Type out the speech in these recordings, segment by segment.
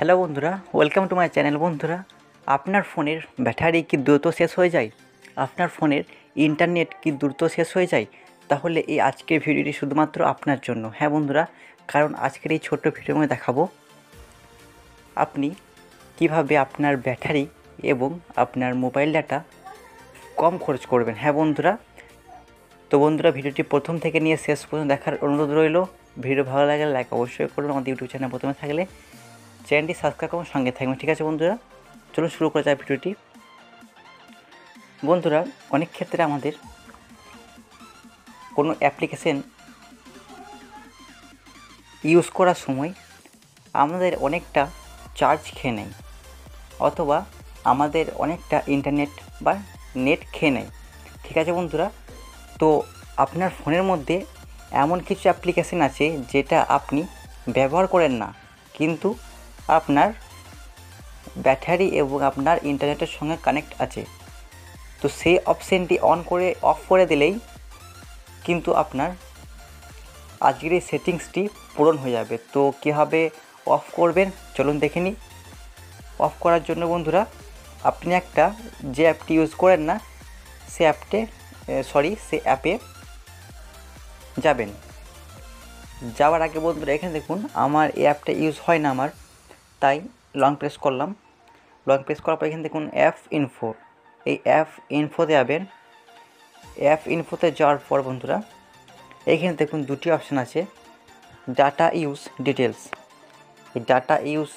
Hello বন্ধুরা। Welcome to my channel বন্ধুরা। আপনার ফোনের ব্যাটারি কি দ্রুত শেষ হয়ে যায়? আপনার ফোনের ইন্টারনেট কি দ্রুত শেষ হয়ে যায়? তাহলে এই আজকের ভিডিওটি শুধুমাত্র আপনার জন্য। হ্যাঁ বন্ধুরা, কারণ আজকের এই ছোট্ট ভিডিও মধ্যে দেখাবো আপনি কীভাবে আপনার ব্যাটারি এবং আপনার মোবাইল ডাটা কম খরচ করবেন। হ্যাঁ বন্ধুরা। তো বন্ধুরা, ভিডিওটি প্রথম থেকে নিয়ে শেষ পর্যন্ত দেখার অনুরোধ রইল। ভিডিও ভালো লাগলে লাইক অবশ্যই করবেন আমাদের ইউটিউব চ্যানেল প্রথমে থাকলে চ্যানেলটি সাবস্ক্রাইব করুন, সঙ্গে থাকবেন। ঠিক আছে বন্ধুরা? চলুন শুরু করা যায় ভিডিওটি। বন্ধুরা, অনেক ক্ষেত্রে আমাদের কোনো অ্যাপ্লিকেশন ইউজ করার সময় আমাদের অনেকটা চার্জ খেয়ে নেয়, অথবা আমাদের অনেকটা ইন্টারনেট বা নেট খেয়ে নেয়। ঠিক আছে বন্ধুরা? তো আপনার ফোনের মধ্যে এমন কিছু অ্যাপ্লিকেশন আছে যেটা আপনি ব্যবহার করেন না, কিন্তু আপনার ব্যাটারি এবং আপনার ইন্টারনেটের সঙ্গে কানেক্ট আছে। তো সেই অপশানটি অন করে অফ করে দিলেই কিন্তু আপনার আজকের এই সেটিংসটি পূরণ হয়ে যাবে। তো কীভাবে অফ করবেন। চলুন দেখে নিই। অফ করার জন্য বন্ধুরা, আপনি একটা যে অ্যাপটি ইউজ করেন না, সে অ্যাপটে সরি সে অ্যাপে যাবেন। যাওয়ার আগে বন্ধুরা, এখানে দেখুন, আমার এই অ্যাপটা ইউজ হয় না আমার। তাই লং প্রেস করলাম। লং প্রেস করার পর এখানে দেখুন অ্যাপ ইনফো এই অ্যাপ ইনফোতে যাবেন। অ্যাপ ইনফোতে যাওয়ার পর বন্ধুরা এইখানে দেখুন দুটি অপশান আছে ডাটা ইউজ ডিটেলস এই ডাটা ইউজ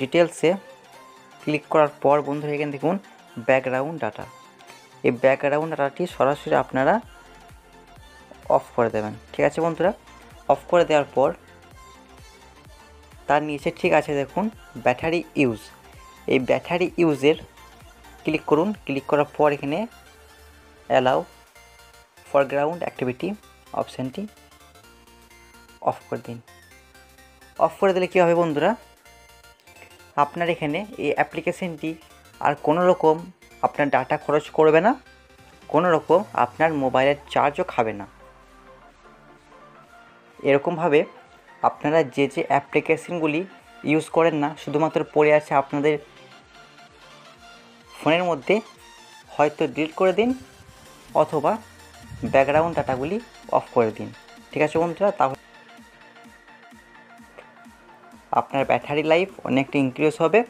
ডিটেলসে ক্লিক করার পর বন্ধুরা, এখানে দেখুন ব্যাকগ্রাউন্ড ডাটা এই ব্যাকগ্রাউন্ড ডাটাটি সরাসরি আপনারা অফ করে দেবেন। ঠিক আছে বন্ধুরা? অফ করে দেওয়ার পর তার নিচে ঠিক আছে দেখুন ব্যাটারি ইউজ এই ব্যাটারি ইউজের ক্লিক করুন ক্লিক করার পর এখানে অ্যালাউ ফরগ্রাউন্ড অ্যাক্টিভিটি অপশানটি অফ করে দিন। অফ করে দিলে কী হবে বন্ধুরা? আপনার এখানে এই অ্যাপ্লিকেশনটি আর কোনো রকম আপনার ডাটা খরচ করবে না, কোনো রকম আপনার মোবাইলের চার্জও খাবে না। এরকমভাবে আপনারা যে যে অ্যাপ্লিকেশনগুলি ইউজ করেন না, শুধুমাত্র পড়ে আছে আপনাদের ফোনের মধ্যে, হয়তো ডিলিট করে দিন অথবা ব্যাকগ্রাউন্ড ডাটাগুলি অফ করে দিন। ঠিক আছে বন্ধুরা, তাহলে আপনার ব্যাটারি লাইফ অনেকটা ইনক্রিজ হবে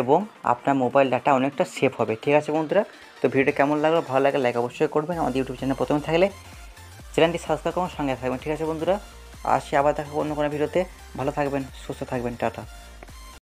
এবং আপনার মোবাইল ডাটা অনেকটা সেফ হবে। ঠিক আছে বন্ধুরা, তো ভিডিওটা কেমন লাগল? ভালো লাগে লাইক অবশ্যই করবেন। আমাদের ইউটিউব চ্যানেল প্রথমে থাকলে চ্যানেলটি সাবস্ক্রাইব করুন, সঙ্গে থাকবেন। ঠিক আছে বন্ধুরা আসি আবার দেখা অন্য কোনো ভিডিওতে। ভালো থাকবেন সুস্থ থাকবেন টাটা।